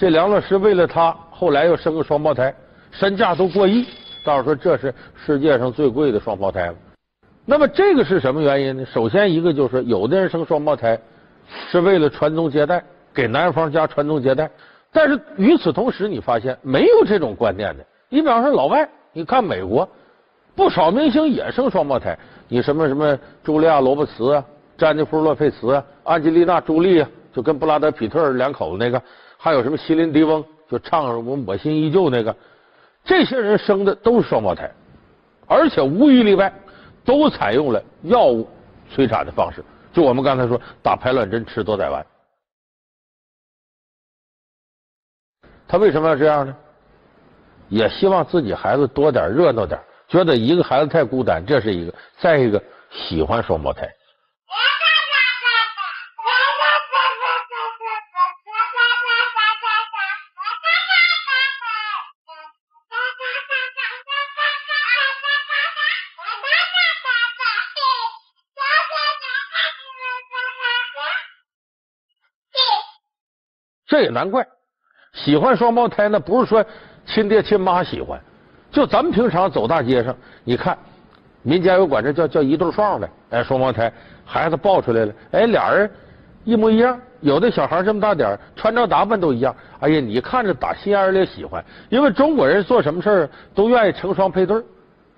这梁老师为了他，后来又生个双胞胎，身价都过亿。到时候说这是世界上最贵的双胞胎了。那么这个是什么原因呢？首先一个就是有的人生双胞胎是为了传宗接代，给男方家传宗接代。但是与此同时，你发现没有这种观念的。你比方说老外，你看美国不少明星也生双胞胎，你什么什么茱莉亚·罗伯茨啊、詹妮弗·洛佩茨啊、安吉丽娜·朱莉啊，就跟布拉德·皮特两口子那个，还有什么席琳·迪翁，就唱《我我心依旧》那个，这些人生的都是双胞胎，而且无一例外。都采用了药物催产的方式，就我们刚才说打排卵针、吃多仔丸。他为什么要这样呢？也希望自己孩子多点热闹点，觉得一个孩子太孤单，这是一个；再一个，喜欢双胞胎。这也难怪，喜欢双胞胎那不是说亲爹亲妈喜欢，就咱们平常走大街上，你看民间有管这叫叫一对双的，哎，双胞胎孩子抱出来了，哎，俩人一模一样，有的小孩这么大点穿着打扮都一样，哎呀，你看着打心眼里喜欢，因为中国人做什么事儿都愿意成双配对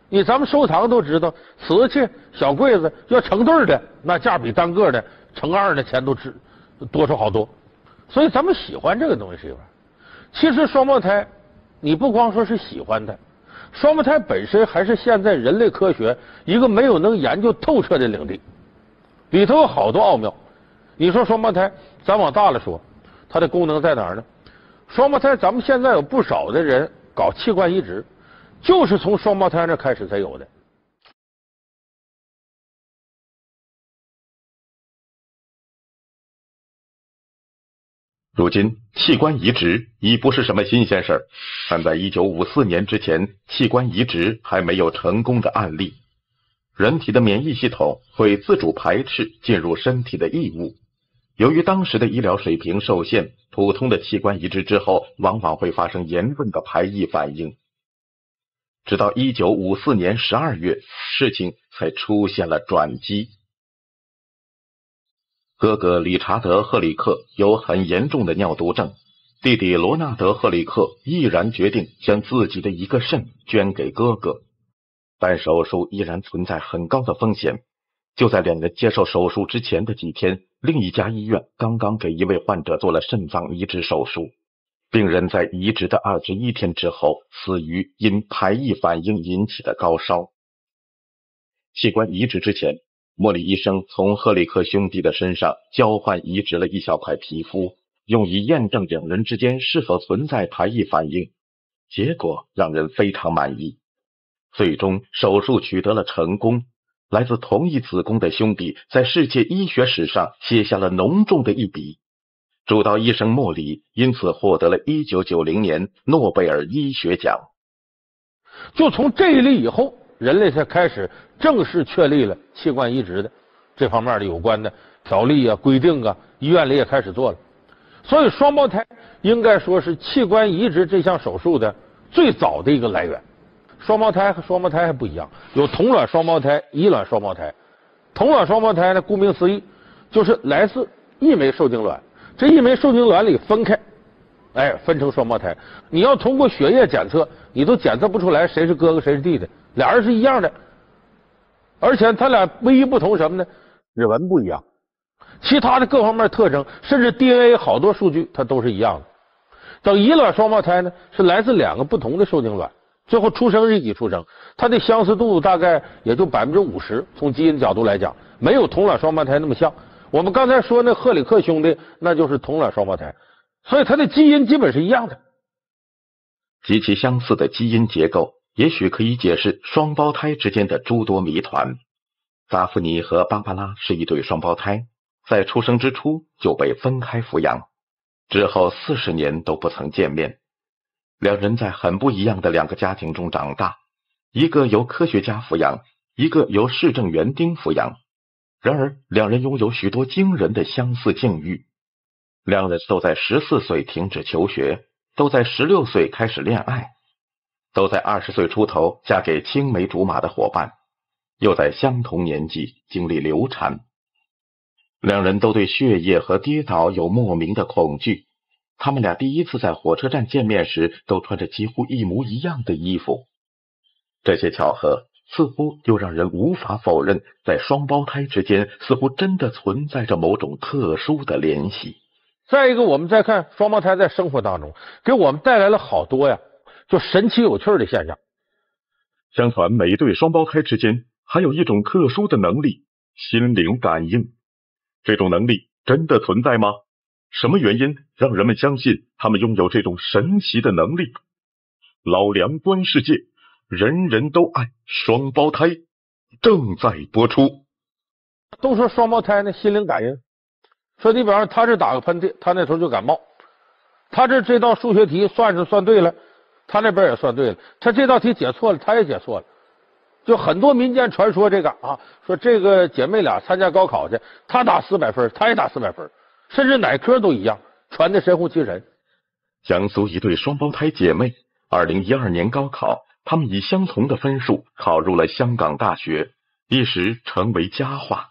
你咱们收藏都知道，瓷器小柜子要成对的，那价比单个的成二的钱都值多出好多。所以咱们喜欢这个东西是吧？其实双胞胎，你不光说是喜欢它，双胞胎本身还是现在人类科学一个没有能研究透彻的领地，里头有好多奥妙。你说双胞胎，咱往大了说，它的功能在哪儿呢？双胞胎，咱们现在有不少的人搞器官移植，就是从双胞胎那开始才有的。如今，器官移植已不是什么新鲜事儿，但在一九五四年之前，器官移植还没有成功的案例。人体的免疫系统会自主排斥进入身体的异物，由于当时的医疗水平受限，普通的器官移植之后，往往会发生严重的排异反应。直到一九五四年十二月，事情才出现了转机。哥哥理查德·赫里克有很严重的尿毒症，弟弟罗纳德·赫里克毅然决定将自己的一个肾捐给哥哥，但手术依然存在很高的风险。就在两人接受手术之前的几天，另一家医院刚刚给一位患者做了肾脏移植手术，病人在移植的二十一天之后死于因排异反应引起的高烧。器官移植之前。莫里医生从赫里克兄弟的身上交换移植了一小块皮肤，用以验证两人之间是否存在排异反应。结果让人非常满意。最终手术取得了成功。来自同一子宫的兄弟在世界医学史上写下了浓重的一笔。主刀医生莫里因此获得了一九九零年诺贝尔医学奖。就从这一例以后。人类才开始正式确立了器官移植的这方面的有关的条例啊、规定啊，医院里也开始做了。所以，双胞胎应该说是器官移植这项手术的最早的一个来源。双胞胎和双胞胎还不一样，有同卵双胞胎、异卵双胞胎。同卵双胞胎呢，顾名思义，就是来自一枚受精卵，这一枚受精卵里分开，哎，分成双胞胎。你要通过血液检测，你都检测不出来谁是哥哥谁是弟弟。俩人是一样的，而且他俩唯一不同什么呢？指纹不一样，其他的各方面特征，甚至 DNA 好多数据，它都是一样的。等异卵双胞胎呢，是来自两个不同的受精卵，最后出生日期出生，它的相似度大概也就百分之五十。从基因角度来讲，没有同卵双胞胎那么像。我们刚才说那赫里克兄弟，那就是同卵双胞胎，所以它的基因基本是一样的，极其相似的基因结构。也许可以解释双胞胎之间的诸多谜团。扎夫尼和芭芭拉是一对双胞胎，在出生之初就被分开抚养，之后四十年都不曾见面。两人在很不一样的两个家庭中长大，一个由科学家抚养，一个由市政园丁抚养。然而，两人拥有许多惊人的相似境遇。两人都在十四岁停止求学，都在十六岁开始恋爱，都在二十岁出头嫁给青梅竹马的伙伴，又在相同年纪经历流产。两人都对血液和跌倒有莫名的恐惧。他们俩第一次在火车站见面时，都穿着几乎一模一样的衣服。这些巧合似乎又让人无法否认，在双胞胎之间似乎真的存在着某种特殊的联系。再一个，我们再看双胞胎在生活当中给我们带来了好多呀，就神奇有趣的现象。相传，每一对双胞胎之间还有一种特殊的能力——心灵感应。这种能力真的存在吗？什么原因让人们相信他们拥有这种神奇的能力？老梁观世界，人人都爱双胞胎正在播出。都说双胞胎呢，心灵感应。说你比方，他这打个喷嚏，他那头就感冒；他这这道数学题算是算对了，他那边也算对了；他这道题解错了，他也解错了。就很多民间传说这个啊，说这个姐妹俩参加高考去，他打四百分，他也打四百分，甚至哪科都一样，传的神乎其神。江苏一对双胞胎姐妹，二零一二年高考，她们以相同的分数考入了香港大学，一时成为佳话。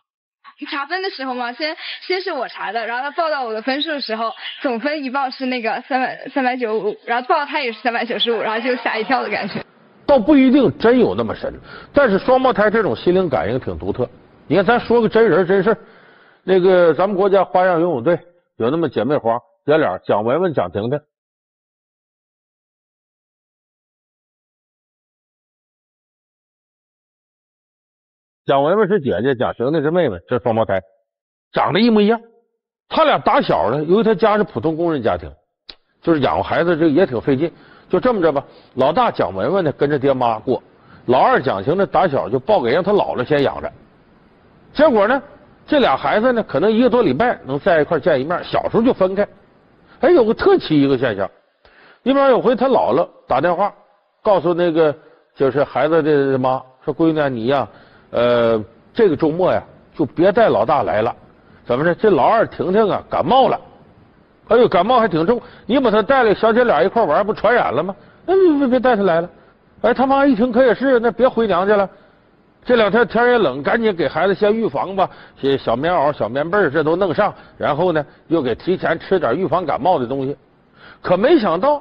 查分的时候嘛，先先是我查的，然后他报到我的分数的时候，总分一报是那个三百三百九五，然后报他也是三百九十五，然后就吓一跳的感觉。倒不一定真有那么神，但是双胞胎这种心灵感应挺独特。你看，咱说个真人真事那个咱们国家花样游泳队有那么姐妹花姐俩，蒋雯雯、蒋婷婷。蒋雯雯是姐姐，蒋婷婷是妹妹，这是双胞胎长得一模一样。他俩打小呢，由于他家是普通工人家庭，就是养活孩子这也挺费劲。就这么着吧，老大蒋雯雯呢跟着爹妈过，老二蒋晴呢打小就抱给让他姥姥先养着。结果呢，这俩孩子呢可能一个多礼拜能在一块见一面，小时候就分开。哎，有个特奇一个现象，一边有回他姥姥打电话告诉那个就是孩子的妈说：“闺女你呀，呃，这个周末呀就别带老大来了，怎么着？这老二婷婷啊感冒了。”哎呦，感冒还挺重，你把他带来，小姐俩一块玩，不传染了吗？那别别别带他来了。哎，他妈一听可也是，那别回娘家了。这两天天也冷，赶紧给孩子先预防吧，些小棉袄、小棉被这都弄上，然后呢，又给提前吃点预防感冒的东西。可没想到，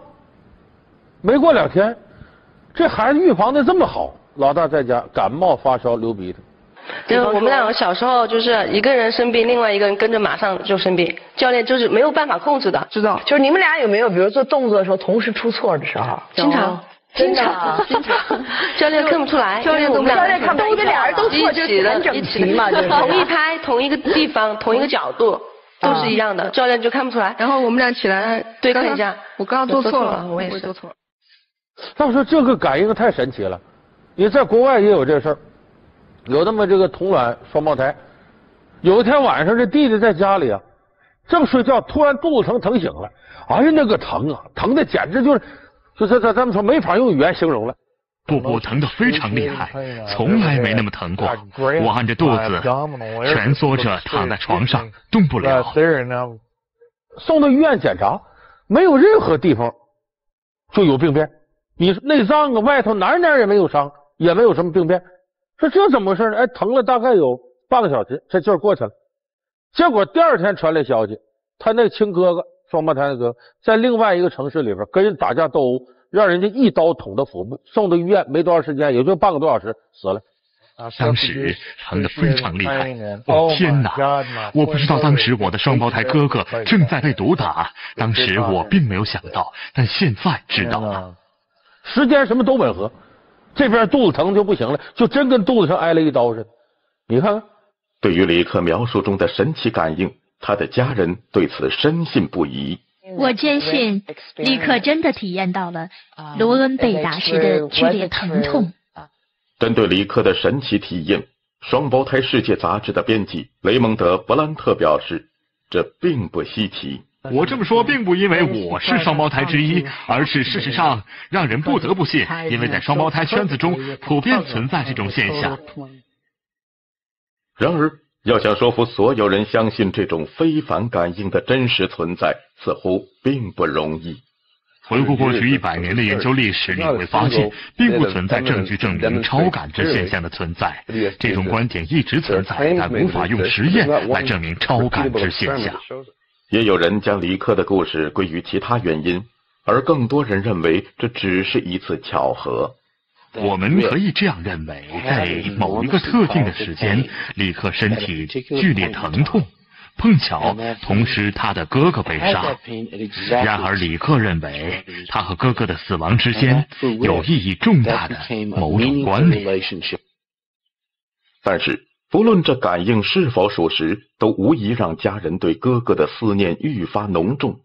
没过两天，这孩子预防的这么好，老大在家感冒发烧流鼻涕。就是我们两个小时候，就是一个人生病，另外一个人跟着马上就生病。教练就是没有办法控制的。知道。就是你们俩有没有，比如做动作的时候同时出错的时候？经常，经常，经常。教练看不出来。教练都教练看不出来，俩人都错，就是很整齐嘛，就是同一拍，同一个地方，同一个角度，都是一样的。教练就看不出来。然后我们俩起来对看一下，我刚刚做错了，我也是做错了。他们说这个感应太神奇了，你在国外也有这事儿。有那么这个同卵双胞胎，有一天晚上这弟弟在家里啊，正睡觉，突然肚子疼，疼醒了。哎呀，那个疼啊，疼的简直就是，就是咱咱们说没法用语言形容了。肚部疼的非常厉害，从来没那么疼过。我按着肚子蜷缩着躺在床上，动不了。送到医院检查，没有任何地方就有病变。你内脏啊，外头哪哪也没有伤，也没有什么病变。说这怎么回事呢？哎，疼了大概有半个小时，这劲儿过去了。结果第二天传来消息，他那亲哥哥双胞胎的哥在另外一个城市里边跟人打架斗殴，让人家一刀捅到腹部，送到医院没多长时间，也就半个多小时死了。当时疼的非常厉害，哦天哪！我不知道当时我的双胞胎哥哥正在被毒打，当时我并没有想到，但现在知道了。时间什么都吻合。这边肚子疼就不行了，就真跟肚子上挨了一刀似的。你看看，对于李克描述中的神奇感应，他的家人对此深信不疑。我坚信，李克真的体验到了罗恩被打时的剧烈疼痛。针对李克的神奇体验，《双胞胎世界》杂志的编辑雷蒙德·布兰特表示，这并不稀奇。我这么说并不因为我是双胞胎之一，而是事实上让人不得不信，因为在双胞胎圈子中普遍存在这种现象。然而，要想说服所有人相信这种非凡感应的真实存在，似乎并不容易。回顾过去一百年的研究历史，你会发现，并不存在证据证明超感知现象的存在。这种观点一直存在，但无法用实验来证明超感知现象。也有人将李克的故事归于其他原因，而更多人认为这只是一次巧合。我们可以这样认为，在某一个特定的时间，李克身体剧烈疼痛。碰巧，同时他的哥哥被杀。然而，李克认为他和哥哥的死亡之间有意义重大的某种关联。但是，不论这感应是否属实，都无疑让家人对哥哥的思念愈发浓重。